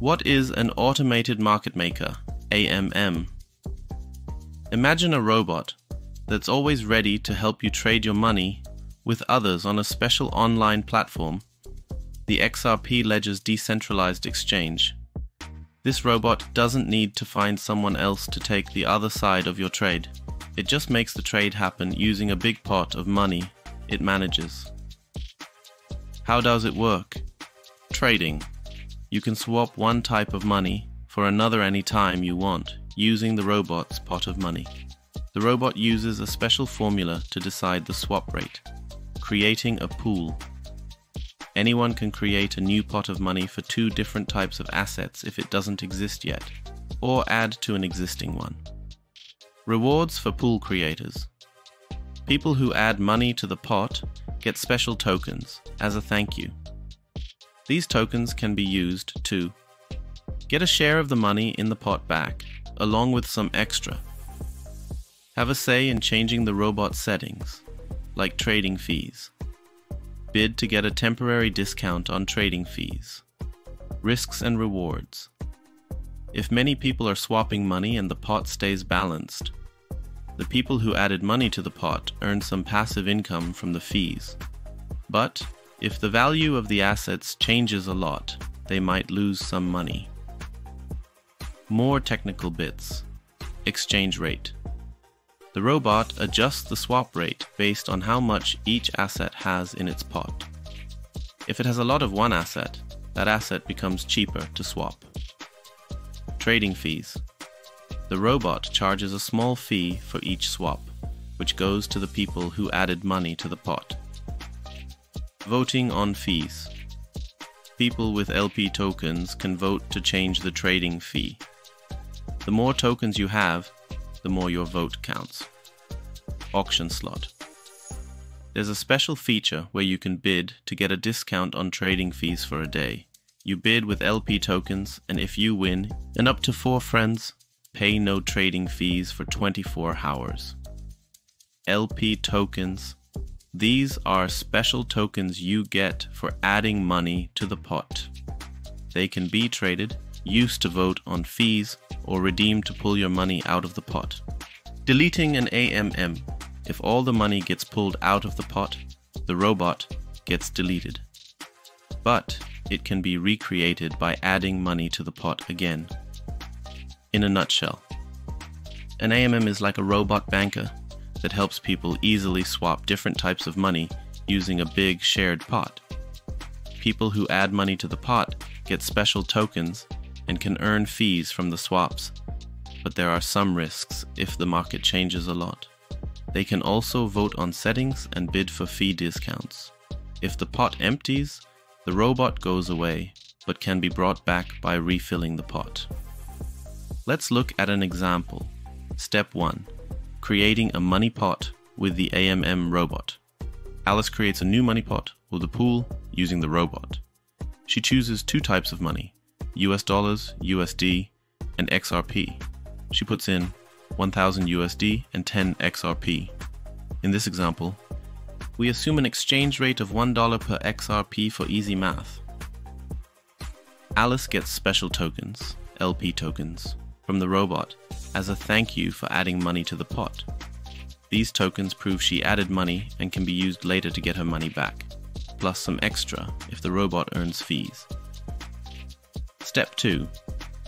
What is an automated market maker, AMM? Imagine a robot that's always ready to help you trade your money with others on a special online platform, the XRP Ledger's decentralized exchange. This robot doesn't need to find someone else to take the other side of your trade. It just makes the trade happen using a big pot of money it manages. How does it work? Trading. You can swap one type of money for another any time you want using the robot's pot of money. The robot uses a special formula to decide the swap rate, creating a pool. Anyone can create a new pot of money for two different types of assets if it doesn't exist yet, or add to an existing one. Rewards for pool creators. People who add money to the pot get special tokens as a thank you. These tokens can be used to get a share of the money in the pot back, along with some extra. Have a say in changing the robot settings, like trading fees. Bid to get a temporary discount on trading fees. Risks and rewards. If many people are swapping money and the pot stays balanced, the people who added money to the pot earn some passive income from the fees. But if the value of the assets changes a lot, they might lose some money. More technical bits. Exchange rate. The robot adjusts the swap rate based on how much each asset has in its pot. If it has a lot of one asset, that asset becomes cheaper to swap. Trading fees. The robot charges a small fee for each swap, which goes to the people who added money to the pot. Voting on fees. People with LP tokens can vote to change the trading fee. The more tokens you have, the more your vote counts. Auction slot. There's a special feature where you can bid to get a discount on trading fees for a day. You bid with LP tokens, and if you win, and up to four friends Pay no trading fees for 24 hours. LP tokens. These are special tokens you get for adding money to the pot. They can be traded, used to vote on fees, or redeemed to pull your money out of the pot. Deleting an AMM. If all the money gets pulled out of the pot, the robot gets deleted. But it can be recreated by adding money to the pot again in a nutshell. An AMM is like a robot banker that helps people easily swap different types of money using a big shared pot. People who add money to the pot get special tokens and can earn fees from the swaps, but there are some risks if the market changes a lot. They can also vote on settings and bid for fee discounts. If the pot empties, the robot goes away, but can be brought back by refilling the pot. Let's look at an example. Step 1 Creating a money pot with the AMM robot. Alice creates a new money pot with a pool using the robot. She chooses two types of money US dollars, USD, and XRP. She puts in 1000 USD and 10 XRP. In this example, we assume an exchange rate of $1 per XRP for easy math. Alice gets special tokens, LP tokens, from the robot as a thank you for adding money to the pot. These tokens prove she added money and can be used later to get her money back, plus some extra if the robot earns fees. Step 2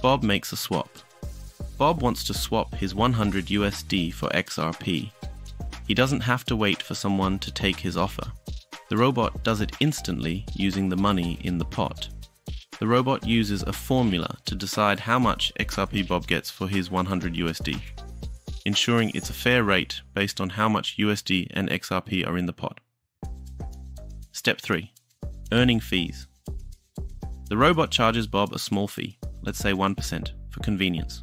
Bob makes a swap. Bob wants to swap his 100 USD for XRP. He doesn't have to wait for someone to take his offer. The robot does it instantly using the money in the pot. The robot uses a formula to decide how much XRP Bob gets for his 100 USD, ensuring it's a fair rate based on how much USD and XRP are in the pot. Step 3 Earning fees. The robot charges Bob a small fee, let's say 1%, for convenience.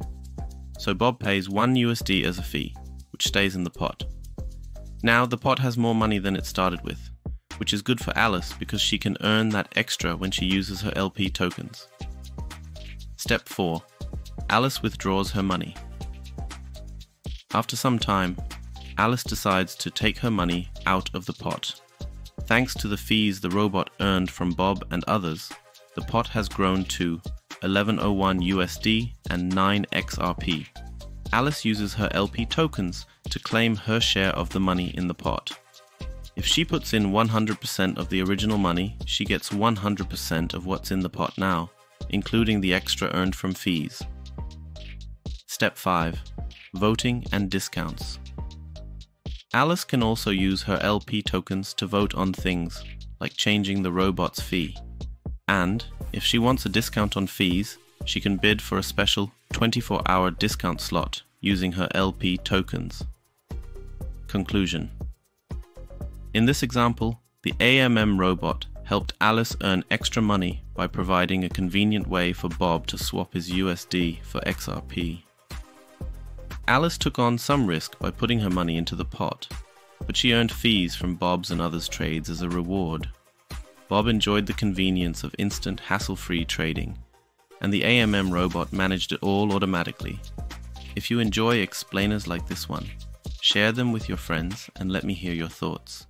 So Bob pays 1 USD as a fee, which stays in the pot. Now the pot has more money than it started with, which is good for Alice because she can earn that extra when she uses her LP tokens. Step 4 Alice withdraws her money. After some time, Alice decides to take her money out of the pot. Thanks to the fees the robot earned from Bob and others, the pot has grown to 1101 USD and 9 XRP. Alice uses her LP tokens to claim her share of the money in the pot. If she puts in 100% of the original money, she gets 100% of what's in the pot now, including the extra earned from fees. Step 5 Voting and Discounts. Alice can also use her LP tokens to vote on things, like changing the robot's fee. And, if she wants a discount on fees, she can bid for a special 24 hour discount slot using her LP tokens. Conclusion In this example, the AMM robot helped Alice earn extra money by providing a convenient way for Bob to swap his USD for XRP. Alice took on some risk by putting her money into the pot, but she earned fees from Bob's and others' trades as a reward. Bob enjoyed the convenience of instant, hassle free trading, and the AMM robot managed it all automatically. If you enjoy explainers like this one, share them with your friends and let me hear your thoughts.